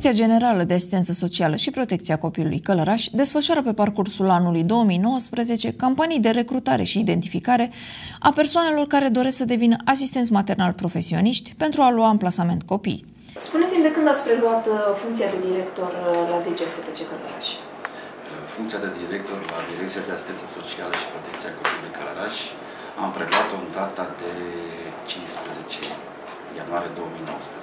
Direcția Generală de Asistență Socială și Protecția Copilului Călăraș desfășoară pe parcursul anului 2019 campanii de recrutare și identificare a persoanelor care doresc să devină asistenți maternal profesioniști pentru a lua amplasament copii. Spuneți-mi de când ați preluat uh, funcția de director uh, la DGSPC Călăraș? Funcția de director la Direcția de Asistență Socială și Protecția Copilului Călăraș am preluat-o în data de 15 ianuarie 2019.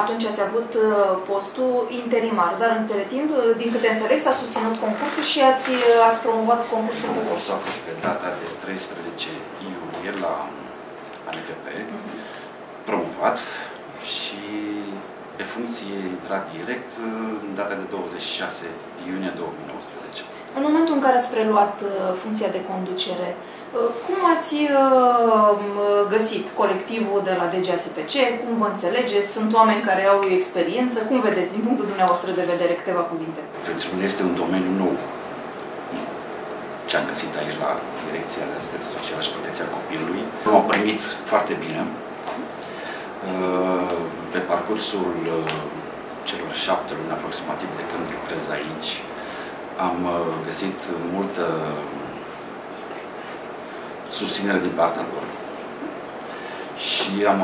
Atunci ați avut uh, postul interimar, dar între timp, uh, din câte înțeleg, s-a susținut concursul și ați, uh, ați promovat concursul. Concursul a fost pe data de 13 iulie la ANFP, uh-huh. promovat și pe funcție intrat direct în data de 26 iunie 2019. În momentul în care ați preluat funcția de conducere, cum ați uh, găsit colectivul de la DGASPC? Cum vă înțelegeți? Sunt oameni care au experiență? Cum vedeți din punctul dumneavoastră de vedere câteva cuvinte? Pentru mine este un domeniu nou ce am găsit aici la Direcția de Asistență Socială și Protecția Copilului. M-au primit foarte bine. Uh, pe parcursul uh, celor șapte luni aproximativ de când lucrez aici, am găsit multă susținere din partea lor. Și am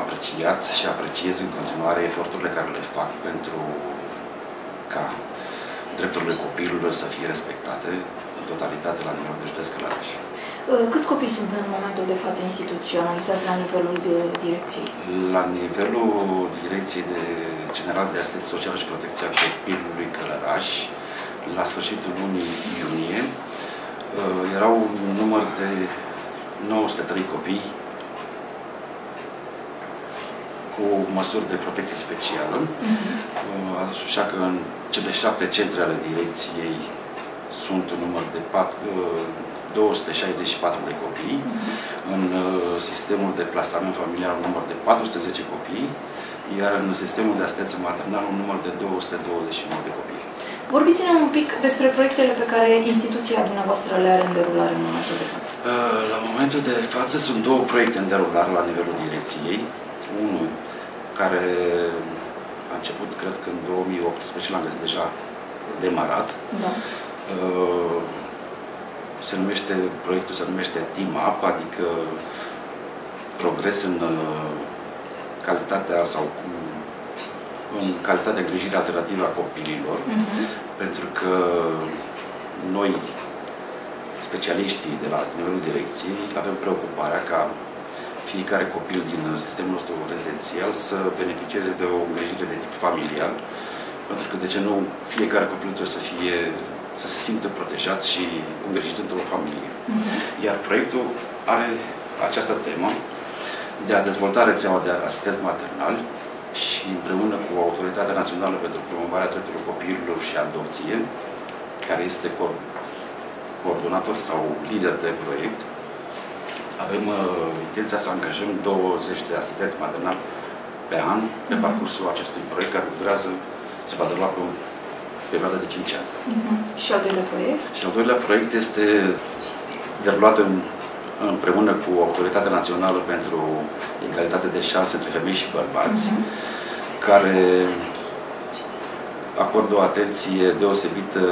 apreciat și apreciez în continuare eforturile care le fac pentru ca drepturile copilului să fie respectate în totalitate la nivelul de județ Călăraș. Uh, câți copii sunt în momentul de față instituționalizați la nivelul de direcție? La nivelul Direcției de General de Asistență Socială și Protecția Copilului Călăraș, la sfârșitul lunii iunie, uh, erau un număr de 903 copii cu măsuri de protecție specială. Uh-huh. Așa că în cele șapte centre ale direcției sunt un număr de 4, 264 uh, de copii. Uh-huh. În uh, sistemul de plasament familiar un număr de 410 copii, iar în sistemul de asistență maternală un număr de 229 de copii. Vorbiți-ne un pic despre proiectele pe care instituția dumneavoastră le are în derulare în momentul de față. Uh, la momentul de față sunt două proiecte în derulare la nivelul direcției. Unul care a început, cred că în 2018, l-am găsit deja demarat. Da. Uh, se numește, proiectul se numește Team Up, adică progres în uh, calitatea sau în calitatea de îngrijire alternativă a copiilor, uh-huh. pentru că noi, specialiștii de la nivelul direcției, avem preocuparea ca fiecare copil din sistemul nostru rezidențial să beneficieze de o îngrijire de tip familial, pentru că, de ce nu, fiecare copil trebuie să fie să se simtă protejat și îngrijit într-o familie. Uh-huh. Iar proiectul are această temă de a dezvolta rețeaua de asistenți maternali și împreună cu Autoritatea Națională pentru Promovarea Drepturilor Copiilor și Adopție, care este coordonator sau lider de proiect, avem uh, intenția să angajăm 20 de asistenți maternali pe an pe uh-huh. parcursul acestui proiect care durează, se va derula pe o perioadă de 5 ani. Uh-huh. Și al doilea proiect? Și al doilea proiect este derulat în, împreună cu Autoritatea Națională pentru Egalitate de Șanse între Femei și Bărbați, uh-huh care acordă o atenție deosebită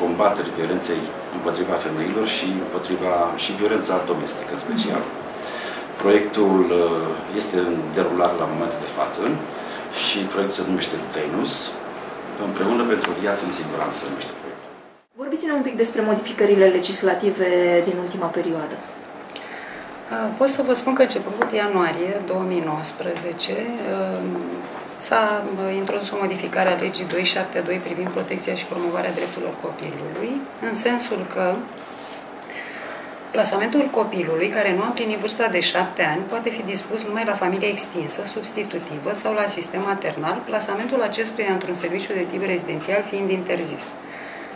combaterii violenței împotriva femeilor și împotriva și violența domestică în special. Proiectul uh, este în derulare la momentul de față și proiectul se numește Venus, împreună pentru viață în siguranță se numește proiectul. Vorbiți-ne un pic despre modificările legislative din ultima perioadă. Uh, pot să vă spun că începând ianuarie 2019, S-a uh, introdus o modificare a legii 272 privind protecția și promovarea drepturilor copilului, în sensul că plasamentul copilului care nu a împlinit vârsta de 7 ani poate fi dispus numai la familie extinsă, substitutivă sau la sistem maternal, plasamentul acestuia într-un serviciu de tip rezidențial fiind interzis.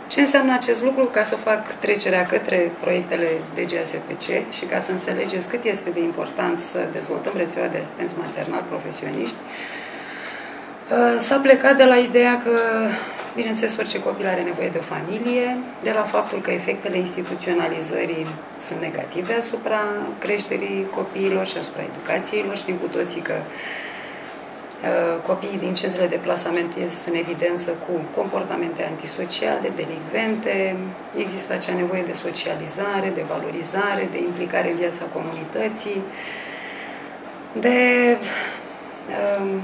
Ce înseamnă acest lucru ca să fac trecerea către proiectele de GASPC și ca să înțelegeți cât este de important să dezvoltăm rețeaua de asistenți maternal profesioniști, Uh, s-a plecat de la ideea că, bineînțeles, orice copil are nevoie de o familie, de la faptul că efectele instituționalizării sunt negative asupra creșterii copiilor și asupra educației lor. Știm cu toții că copiii din centrele de plasament ies în evidență cu comportamente antisociale, delicvente, există acea nevoie de socializare, de valorizare, de implicare în viața comunității, de um,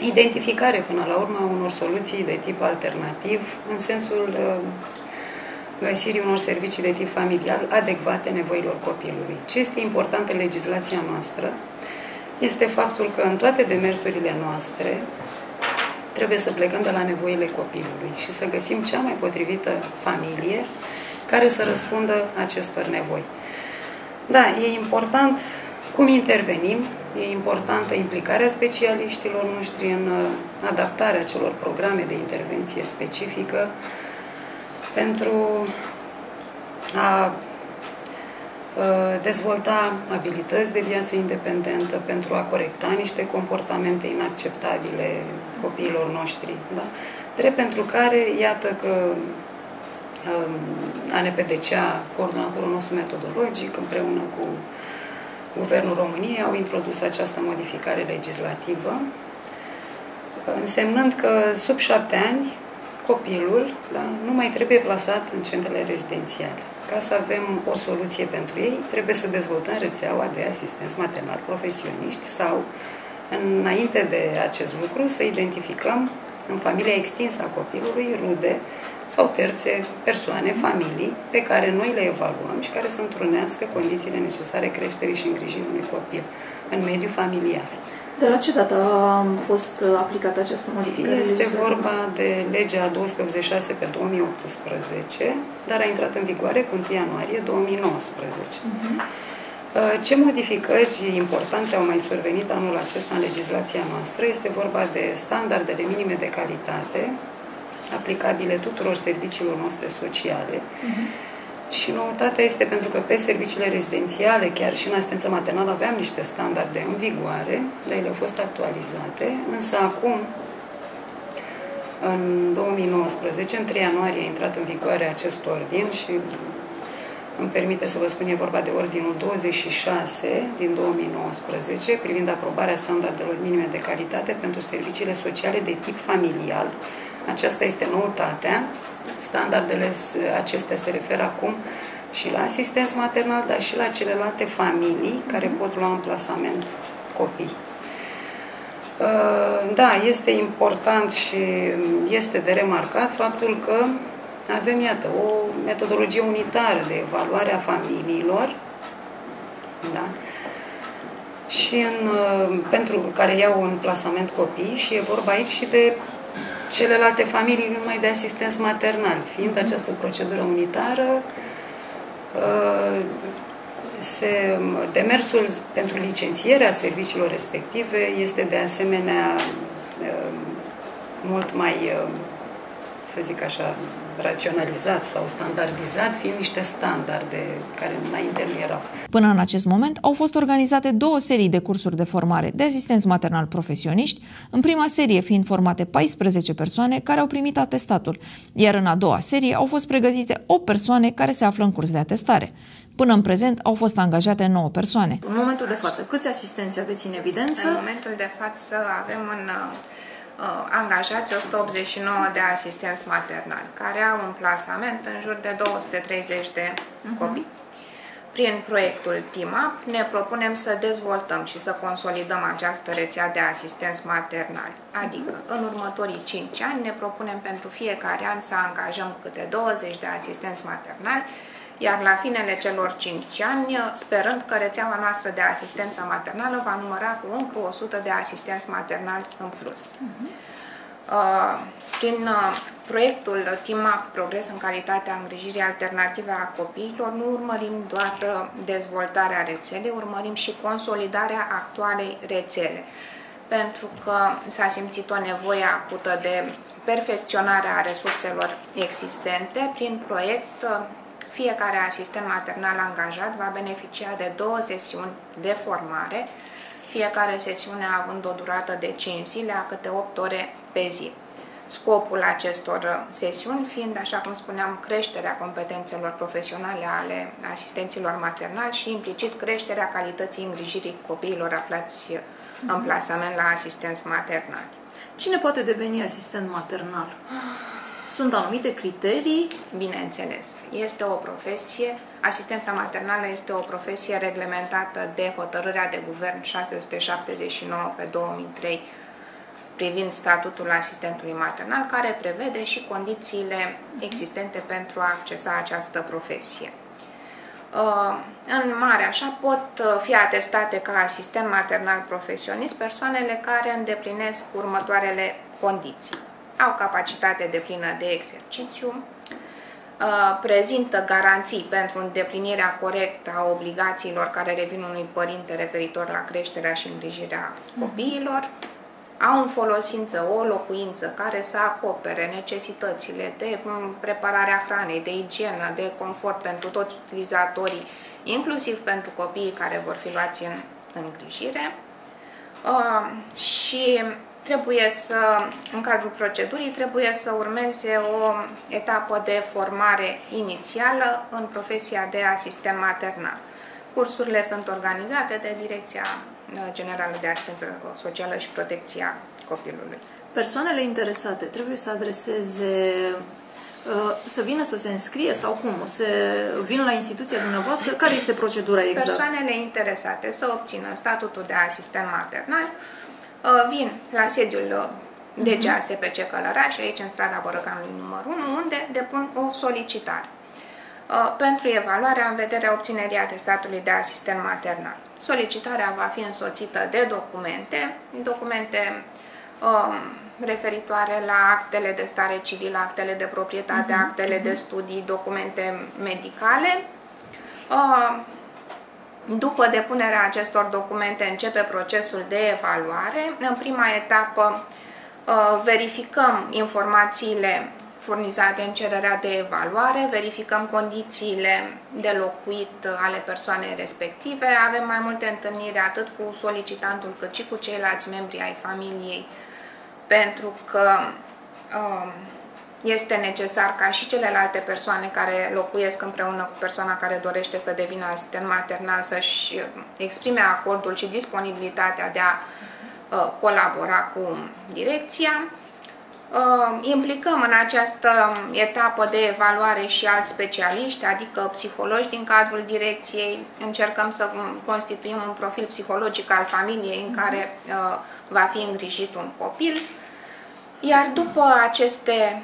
identificare până la urmă a unor soluții de tip alternativ, în sensul uh, găsirii unor servicii de tip familial adecvate nevoilor copilului. Ce este important în legislația noastră este faptul că în toate demersurile noastre trebuie să plecăm de la nevoile copilului și să găsim cea mai potrivită familie care să răspundă acestor nevoi. Da, e important cum intervenim, e importantă implicarea specialiștilor noștri în uh, adaptarea celor programe de intervenție specifică pentru a uh, dezvolta abilități de viață independentă, pentru a corecta niște comportamente inacceptabile copiilor noștri. Da? Drept pentru care, iată că um, ANPDCA, coordonatorul nostru metodologic, împreună cu Guvernul României au introdus această modificare legislativă, însemnând că sub șapte ani copilul da, nu mai trebuie plasat în centrele rezidențiale. Ca să avem o soluție pentru ei, trebuie să dezvoltăm rețeaua de asistenți maternal profesioniști sau, înainte de acest lucru, să identificăm în familia extinsă a copilului rude sau terțe persoane, familii, pe care noi le evaluăm și care să întrunească condițiile necesare creșterii și îngrijirii unui copil în mediul familiar. De la ce dată a fost aplicată această modificare? Este vorba de legea 286 pe 2018, dar a intrat în vigoare cu 1 ianuarie 2019. Uh-huh. Ce modificări importante au mai survenit anul acesta în legislația noastră? Este vorba de standardele minime de calitate aplicabile tuturor serviciilor noastre sociale. Uh-huh. Și noutatea este pentru că pe serviciile rezidențiale, chiar și în asistență maternală, aveam niște standarde în vigoare, dar ele au fost actualizate, însă acum, în 2019, în 3 ianuarie, a intrat în vigoare acest ordin și îmi permite să vă spun, e vorba de ordinul 26 din 2019 privind aprobarea standardelor minime de calitate pentru serviciile sociale de tip familial, aceasta este noutatea. Standardele acestea se referă acum și la asistență maternal, dar și la celelalte familii care pot lua în plasament copii. Uh, da, este important și este de remarcat faptul că avem, iată, o metodologie unitară de evaluare a familiilor, da? și în, uh, pentru care iau un plasament copii și e vorba aici și de celelalte familii numai de asistens maternal. Fiind mhm. această procedură unitară, uh, se, demersul pentru licențierea serviciilor respective este de asemenea uh, mult mai, uh, să zic așa, raționalizat sau standardizat, fiind niște standarde care înainte nu erau. Până în acest moment au fost organizate două serii de cursuri de formare de asistenți maternal profesioniști, în prima serie fiind formate 14 persoane care au primit atestatul, iar în a doua serie au fost pregătite 8 persoane care se află în curs de atestare. Până în prezent au fost angajate 9 persoane. În momentul de față, câți asistenți aveți în evidență? În momentul de față avem în uh, angajați 189 de asistenți maternali, care au un plasament în jur de 230 de uh-huh. copii. Prin proiectul TIMAP ne propunem să dezvoltăm și să consolidăm această rețea de asistenți maternali. Adică, în următorii 5 ani ne propunem pentru fiecare an să angajăm câte 20 de asistenți maternali iar la finele celor 5 ani, sperând că rețeaua noastră de asistență maternală va număra cu încă 100 de asistenți maternali în plus. Uh-huh. Prin uh, proiectul TIMA Progres în calitatea îngrijirii alternative a copiilor nu urmărim doar uh, dezvoltarea rețelei, urmărim și consolidarea actualei rețele pentru că s-a simțit o nevoie acută de perfecționare a resurselor existente. Prin proiect uh, fiecare asistent maternal angajat va beneficia de două sesiuni de formare, fiecare sesiune având o durată de 5 zile, a câte 8 ore pe zi. Scopul acestor sesiuni fiind, așa cum spuneam, creșterea competențelor profesionale ale asistenților maternali și implicit creșterea calității îngrijirii copiilor aflați în plasament la asistenți maternali. Cine poate deveni asistent maternal? Sunt anumite criterii? Bineînțeles. Este o profesie, asistența maternală este o profesie reglementată de hotărârea de guvern 679 pe 2003 privind statutul asistentului maternal, care prevede și condițiile existente pentru a accesa această profesie. Uh, în mare, așa, pot uh, fi atestate ca asistent maternal profesionist persoanele care îndeplinesc următoarele condiții. Au capacitate de plină de exercițiu, uh, prezintă garanții pentru îndeplinirea corectă a obligațiilor care revin unui părinte referitor la creșterea și îngrijirea copiilor, au în folosință o locuință care să acopere necesitățile de prepararea hranei, de igienă, de confort pentru toți utilizatorii, inclusiv pentru copiii care vor fi luați în îngrijire. Uh, și trebuie să, în cadrul procedurii, trebuie să urmeze o etapă de formare inițială în profesia de asistent maternal. Cursurile sunt organizate de Direcția Generală de Asistență Socială și Protecția Copilului. Persoanele interesate trebuie să adreseze uh, să vină să se înscrie sau cum? Să vină la instituția dumneavoastră? Care este procedura exactă? Persoanele interesate să obțină statutul de asistent maternal uh, vin la sediul DGASPC mhm. Călăraș, aici în strada Bărăcanului numărul 1, unde depun o solicitare uh, pentru evaluarea în vederea obținerii atestatului de asistent maternal. Solicitarea va fi însoțită de documente, documente um, referitoare la actele de stare civilă, actele de proprietate, uh-huh, actele uh-huh. de studii, documente medicale. Uh, după depunerea acestor documente începe procesul de evaluare. În prima etapă uh, verificăm informațiile furnizate în cererea de evaluare, verificăm condițiile de locuit ale persoanei respective, avem mai multe întâlniri atât cu solicitantul cât și cu ceilalți membri ai familiei, pentru că um, este necesar ca și celelalte persoane care locuiesc împreună cu persoana care dorește să devină asistent maternal să-și exprime acordul și disponibilitatea de a uh, colabora cu direcția. Uh, implicăm în această etapă de evaluare și alți specialiști, adică psihologi din cadrul direcției. Încercăm să constituim un profil psihologic al familiei în care uh, va fi îngrijit un copil. Iar după aceste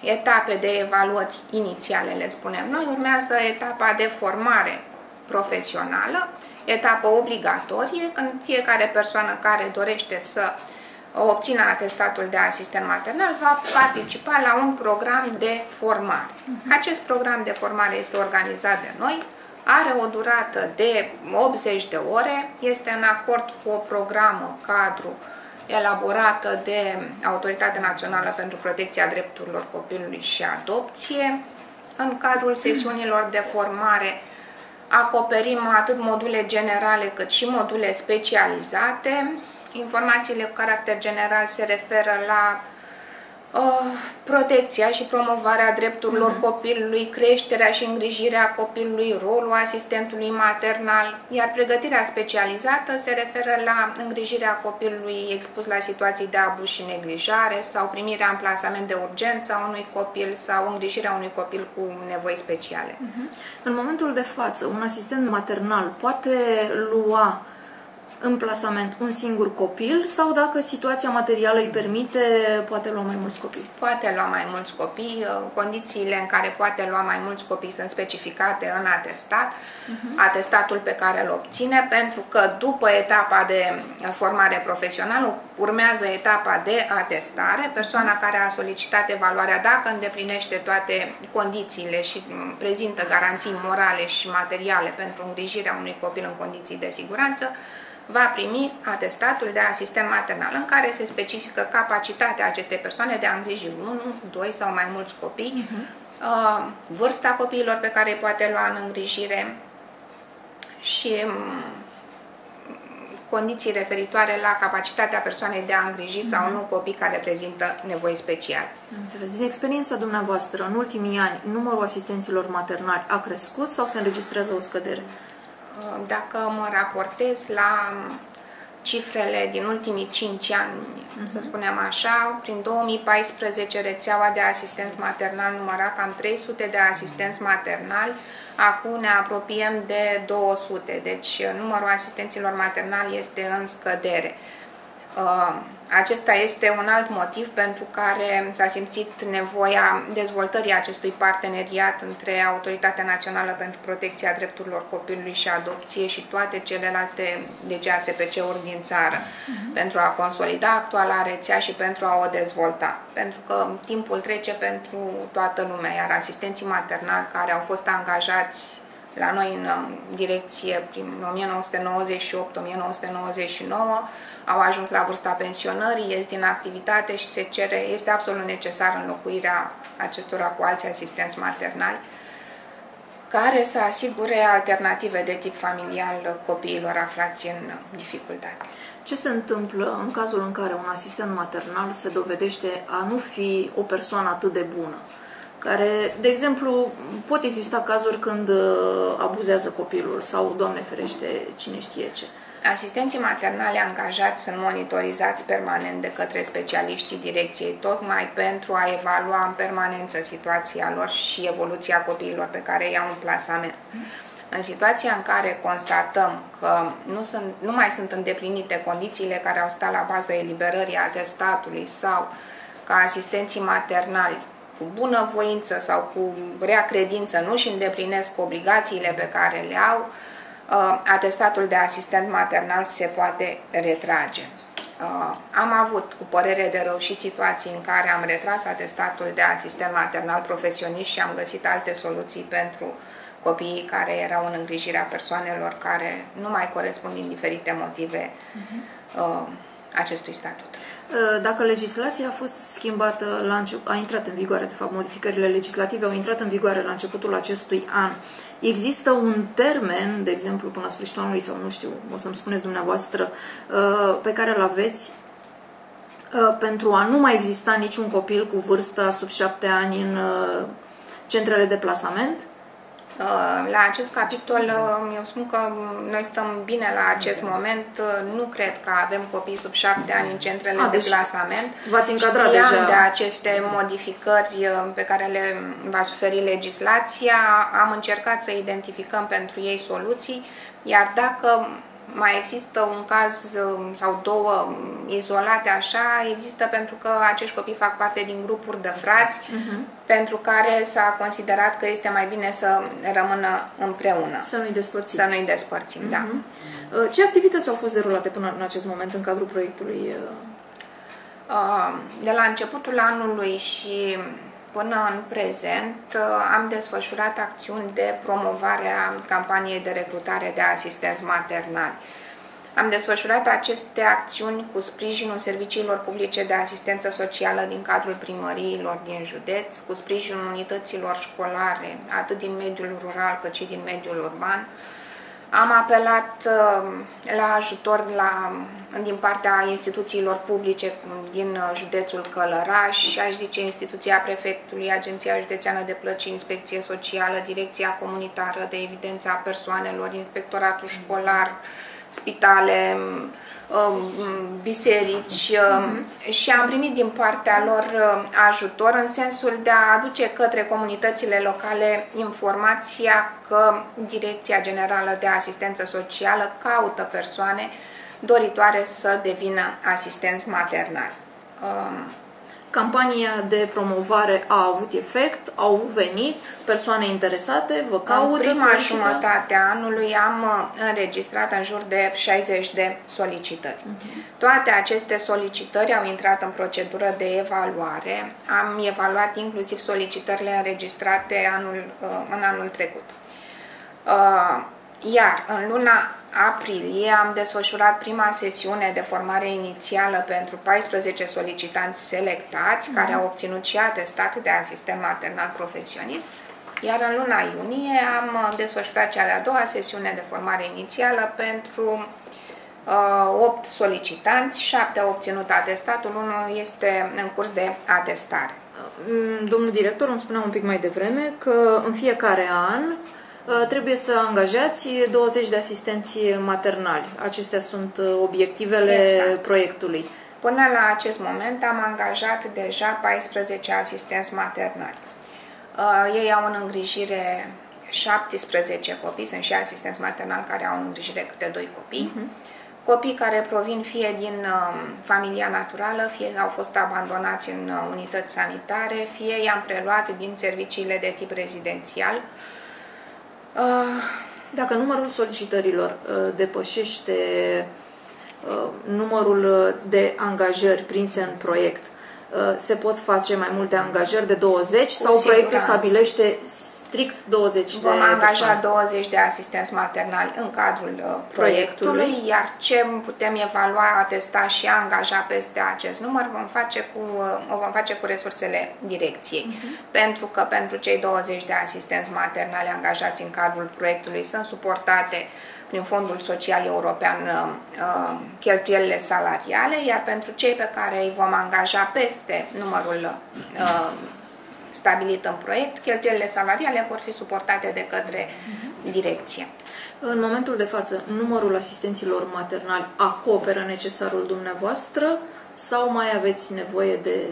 etape de evaluări inițiale, le spunem noi, urmează etapa de formare profesională, etapă obligatorie, când fiecare persoană care dorește să uh, obțină atestatul de asistent maternal, va participa la un program de formare. Mhm. Acest program de formare este organizat de noi, are o durată de 80 de ore, este în acord cu o programă cadru elaborată de Autoritatea Națională pentru Protecția Drepturilor Copilului și Adopție. În cadrul sesiunilor de formare acoperim atât module generale cât și module specializate. Informațiile cu caracter general se referă la uh, protecția și promovarea drepturilor uh-huh. copilului, creșterea și îngrijirea copilului, rolul asistentului maternal, iar pregătirea specializată se referă la îngrijirea copilului expus la situații de abuz și neglijare sau primirea în plasament de urgență a unui copil sau îngrijirea unui copil cu nevoi speciale. Uh-huh. În momentul de față, un asistent maternal poate lua în plasament un singur copil sau dacă situația materială îi permite, poate lua mai mulți copii? Poate lua mai mulți copii. Condițiile în care poate lua mai mulți copii sunt specificate în atestat, uh-huh. atestatul pe care îl obține, pentru că după etapa de formare profesională urmează etapa de atestare. Persoana care a solicitat evaluarea, dacă îndeplinește toate condițiile și prezintă garanții morale și materiale pentru îngrijirea unui copil în condiții de siguranță, va primi atestatul de asistent maternal în care se specifică capacitatea acestei persoane de a îngriji unul, doi sau mai mulți copii, uh-huh. vârsta copiilor pe care îi poate lua în îngrijire și um, condiții referitoare la capacitatea persoanei de a îngriji uh-huh. sau mhm. nu copii care prezintă nevoi speciale. Înțeles. Din experiența dumneavoastră, în ultimii ani, numărul asistenților maternali a crescut sau se înregistrează o scădere? Dacă mă raportez la cifrele din ultimii 5 ani, uh-huh. să spunem așa, prin 2014 rețeaua de asistenți maternal număra cam 300 de asistenți maternali, acum ne apropiem de 200, deci numărul asistenților maternali este în scădere. Uh, acesta este un alt motiv pentru care s-a simțit nevoia dezvoltării acestui parteneriat între Autoritatea Națională pentru Protecția Drepturilor Copilului și Adopție și toate celelalte DGASPC-uri din țară, uh-huh. pentru a consolida actuala rețea și pentru a o dezvolta. Pentru că timpul trece pentru toată lumea, iar asistenții maternali care au fost angajați la noi în direcție prin 1998-1999 au ajuns la vârsta pensionării, ies din activitate și se cere, este absolut necesar înlocuirea acestora cu alți asistenți maternali care să asigure alternative de tip familial copiilor aflați în dificultate. Ce se întâmplă în cazul în care un asistent maternal se dovedește a nu fi o persoană atât de bună? Care, de exemplu, pot exista cazuri când uh, abuzează copilul sau, Doamne ferește, cine știe ce. Asistenții maternale angajați sunt monitorizați permanent de către specialiștii direcției, tocmai pentru a evalua în permanență situația lor și evoluția copiilor pe care iau un plasament. În situația în care constatăm că nu, sunt, nu mai sunt îndeplinite condițiile care au stat la bază eliberării atestatului sau că asistenții maternali cu bună voință sau cu rea credință nu și îndeplinesc obligațiile pe care le au, Uh, atestatul de asistent maternal se poate retrage. Uh, am avut cu părere de rău și situații în care am retras atestatul de asistent maternal profesionist și am găsit alte soluții pentru copiii care erau în îngrijirea persoanelor care nu mai corespund din diferite motive uh-huh. acestui statut. Uh, dacă legislația a fost schimbată, la început, a intrat în vigoare, de fapt, modificările legislative au intrat în vigoare la începutul acestui an, există un termen, de exemplu, până la sfârșitul anului sau nu știu, o să-mi spuneți dumneavoastră, uh, pe care îl aveți uh, pentru a nu mai exista niciun copil cu vârsta sub șapte ani în centrele de plasament? Uh, la acest capitol, uh, eu spun că noi stăm bine la acest moment. Uh, nu cred că avem copii sub șapte ani în centrele A, de deci plasament. V-ați încadrat deja. de aceste modificări pe care le va suferi legislația. Am încercat să identificăm pentru ei soluții, iar dacă mai există un caz um, sau două um, izolate așa, există pentru că acești copii fac parte din grupuri de frați, uh-huh. pentru care s-a considerat că este mai bine să rămână împreună. Să nu-i despărțiți. Să nu-i despărțim, uh-huh. da. Uh, ce activități au fost derulate până în acest moment în cadrul proiectului? Uh? Uh, de la începutul anului și Până în prezent uh, am desfășurat acțiuni de promovare a campaniei de recrutare de asistenți maternali. Am desfășurat aceste acțiuni cu sprijinul serviciilor publice de asistență socială din cadrul primăriilor din județ, cu sprijinul unităților școlare, atât din mediul rural cât și din mediul urban, am apelat uh, la ajutor la, din partea instituțiilor publice din uh, județul Călăraș, aș zice instituția prefectului, Agenția Județeană de Plăci și Inspecție Socială, Direcția Comunitară de Evidență a Persoanelor, Inspectoratul Școlar, spitale, Um, biserici uh-huh. și am primit din partea lor uh, ajutor în sensul de a aduce către comunitățile locale informația că Direcția Generală de Asistență Socială caută persoane doritoare să devină asistenți maternali. Um, Campania de promovare a avut efect, au venit persoane interesate, vă caută, În prima solicită? jumătate a anului am uh, înregistrat în jur de 60 de solicitări. Uh-huh. Toate aceste solicitări au intrat în procedură de evaluare. Am evaluat inclusiv solicitările înregistrate anul, uh, în anul trecut. Uh, iar în luna aprilie am desfășurat prima sesiune de formare inițială pentru 14 solicitanți selectați, mm-hmm. care au obținut și atestat de asistent maternal profesionist, iar în luna iunie am desfășurat cea de-a doua sesiune de formare inițială pentru uh, 8 solicitanți, 7 au obținut atestatul, unul este în curs de atestare. Mm, domnul director îmi spunea un pic mai devreme că în fiecare an trebuie să angajați 20 de asistenți maternali. Acestea sunt obiectivele exact. proiectului. Până la acest moment am angajat deja 14 asistenți maternali. Ei au în îngrijire 17 copii, sunt și asistenți maternali care au în îngrijire câte 2 copii. Uh-huh copii care provin fie din uh, familia naturală, fie au fost abandonați în uh, unități sanitare, fie i-am preluat din serviciile de tip rezidențial. Uh, Dacă numărul solicitărilor depășește numărul de angajări prinse în proiect, se pot face mai multe angajări de 20 Cu sau proiectul stabilește strict 20 Vom de angaja persoane. 20 de asistenți maternali în cadrul uh, proiectului, proiectului, iar ce putem evalua, atesta și angaja peste acest număr vom face cu, uh, o vom face cu resursele direcției. Uh-huh. Pentru că pentru cei 20 de asistenți maternali angajați în cadrul proiectului sunt suportate prin Fondul Social European uh, uh, cheltuielile salariale, iar pentru cei pe care îi vom angaja peste numărul uh, stabilit în proiect, cheltuielile salariale vor fi suportate de către uh-huh. direcție. În momentul de față, numărul asistenților maternali acoperă necesarul dumneavoastră sau mai aveți nevoie de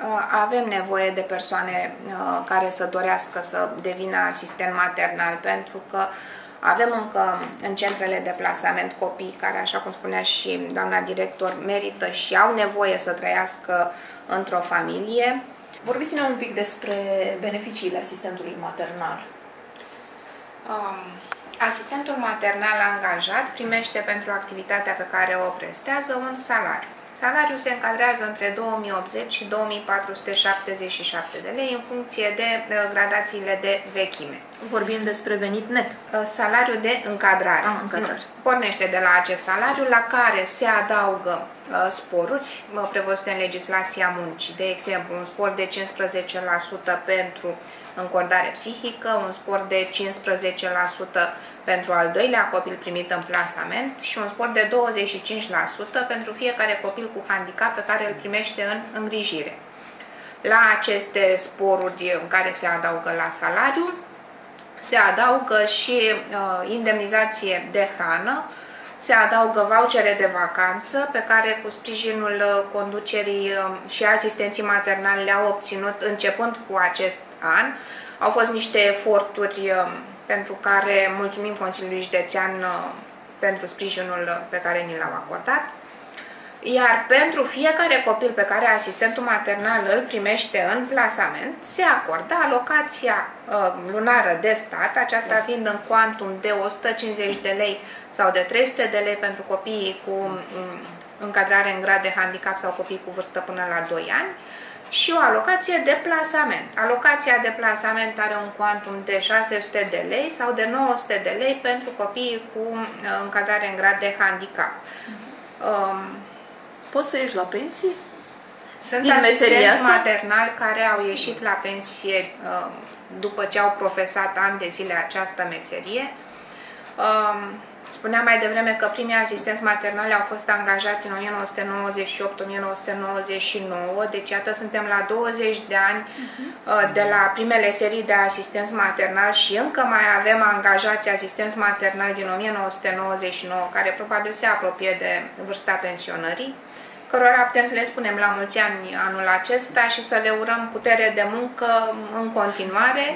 uh, avem nevoie de persoane uh, care să dorească să devină asistent maternal pentru că avem încă în centrele de plasament copii care, așa cum spunea și doamna director, merită și au nevoie să trăiască într-o familie Vorbiți-ne un pic despre beneficiile asistentului maternal. Um, asistentul maternal angajat primește pentru activitatea pe care o prestează un salariu. Salariul se încadrează între 2080 și 2477 de lei în funcție de gradațiile de vechime. Vorbim despre venit net. Uh, salariul de încadrare. Ah, încadrare. Nu. Pornește de la acest salariu la care se adaugă uh, sporuri prevăzute în legislația muncii. De exemplu, un spor de 15% pentru încordare psihică, un spor de 15% pentru al doilea copil primit în plasament și un spor de 25% pentru fiecare copil cu handicap pe care îl primește în îngrijire. La aceste sporuri în care se adaugă la salariu, se adaugă și uh, indemnizație de hrană, se adaugă vouchere de vacanță pe care cu sprijinul uh, conducerii uh, și asistenții maternali le-au obținut începând cu acest an. Au fost niște eforturi uh, pentru care mulțumim Consiliului Județean pentru sprijinul pe care ni l-au acordat. Iar pentru fiecare copil pe care asistentul maternal îl primește în plasament, se acordă alocația uh, lunară de stat, aceasta fiind în cuantum de 150 de lei sau de 300 de lei pentru copiii cu um, încadrare în grad de handicap sau copii cu vârstă până la 2 ani și o alocație de plasament. Alocația de plasament are un cuantum de 600 de lei sau de 900 de lei pentru copiii cu uh, încadrare în grad de handicap. Um, Poți să ieși la pensie? Sunt Din asistenți maternali care au ieșit la pensie uh, după ce au profesat ani de zile această meserie. Um, spuneam mai devreme că primii asistenți maternali au fost angajați în 1998-1999, deci iată suntem la 20 de ani uh, de la primele serii de asistenți maternali și încă mai avem angajați asistenți maternali din 1999 care probabil se apropie de vârsta pensionării cărora putem să le spunem la mulți ani anul acesta și să le urăm putere de muncă în continuare.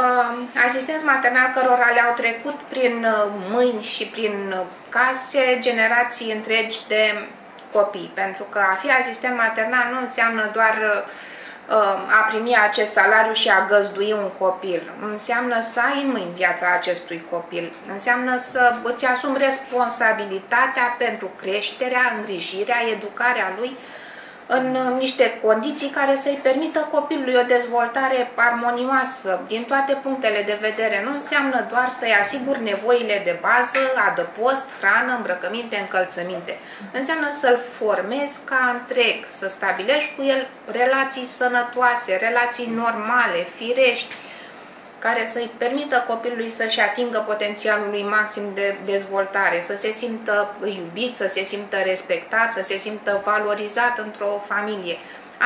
Uh, asistenți maternali cărora le-au trecut prin uh, mâini și prin uh, case generații întregi de copii, pentru că a fi asistent maternal nu înseamnă doar a primi acest salariu și a găzdui un copil. Înseamnă să ai în mâini viața acestui copil. Înseamnă să îți asumi responsabilitatea pentru creșterea, îngrijirea, educarea lui în niște condiții care să-i permită copilului o dezvoltare armonioasă din toate punctele de vedere. Nu înseamnă doar să-i asigur nevoile de bază, adăpost, hrană, îmbrăcăminte, încălțăminte. Înseamnă să-l formezi ca întreg, să stabilești cu el relații sănătoase, relații normale, firești, care să-i permită copilului să-și atingă potențialul lui maxim de dezvoltare, să se simtă iubit, să se simtă respectat, să se simtă valorizat într-o familie.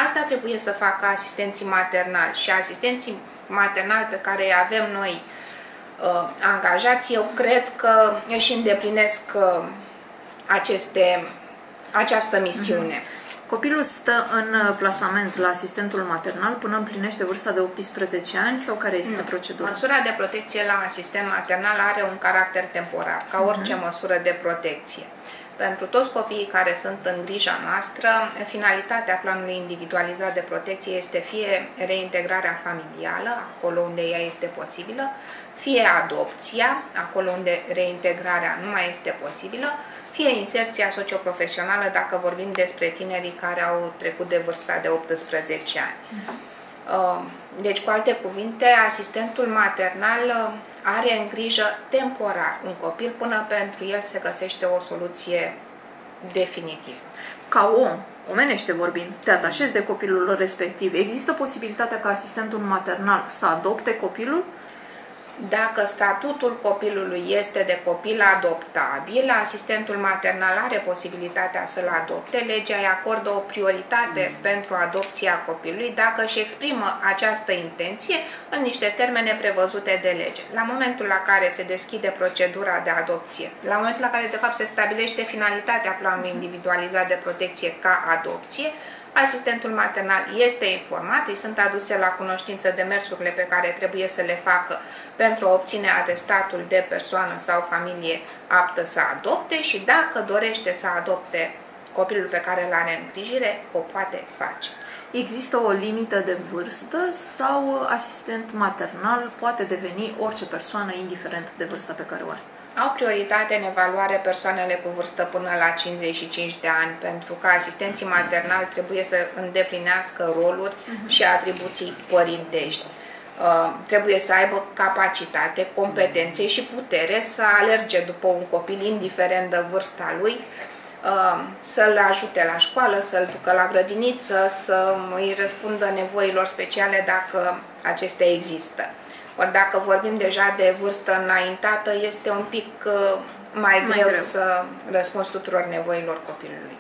Asta trebuie să facă asistenții maternali și asistenții maternali pe care îi avem noi uh, angajați, eu cred că își îndeplinesc uh, aceste, această misiune. Uh-huh. Copilul stă în uh, plasament la asistentul maternal până împlinește vârsta de 18 ani sau care este nu. procedura? Măsura de protecție la asistent maternal are un caracter temporar, ca mhm. orice uh-huh. măsură de protecție. Pentru toți copiii care sunt în grija noastră, finalitatea planului individualizat de protecție este fie reintegrarea familială, acolo unde ea este posibilă, fie adopția, acolo unde reintegrarea nu mai este posibilă, fie inserția socioprofesională dacă vorbim despre tinerii care au trecut de vârsta de 18 ani. Uh, deci, cu alte cuvinte, asistentul maternal uh, are în grijă temporar un copil până pentru el se găsește o soluție definitivă. Ca om, omenește vorbind, te atașezi de copilul respectiv. Există posibilitatea ca asistentul maternal să adopte copilul? Dacă statutul copilului este de copil adoptabil, asistentul maternal are posibilitatea să-l adopte. Legea îi acordă o prioritate mm. pentru adopția copilului dacă își exprimă această intenție în niște termene prevăzute de lege. La momentul la care se deschide procedura de adopție, la momentul la care de fapt se stabilește finalitatea planului individualizat de protecție ca adopție, Asistentul maternal este informat, îi sunt aduse la cunoștință demersurile pe care trebuie să le facă pentru a obține atestatul de persoană sau familie aptă să adopte și dacă dorește să adopte copilul pe care îl are în grijire, o poate face. Există o limită de vârstă sau asistent maternal poate deveni orice persoană indiferent de vârsta pe care o are? Au prioritate în evaluare persoanele cu vârstă până la 55 de ani, pentru că asistenții maternali trebuie să îndeplinească roluri uh-huh. și atribuții părintești. Uh, trebuie să aibă capacitate, competențe și putere să alerge după un copil, indiferent de vârsta lui, uh, să-l ajute la școală, să-l ducă la grădiniță, să îi răspundă nevoilor speciale dacă acestea există. Ori dacă vorbim deja de vârstă înaintată, este un pic uh, mai, mai greu, greu să răspunzi tuturor nevoilor copilului.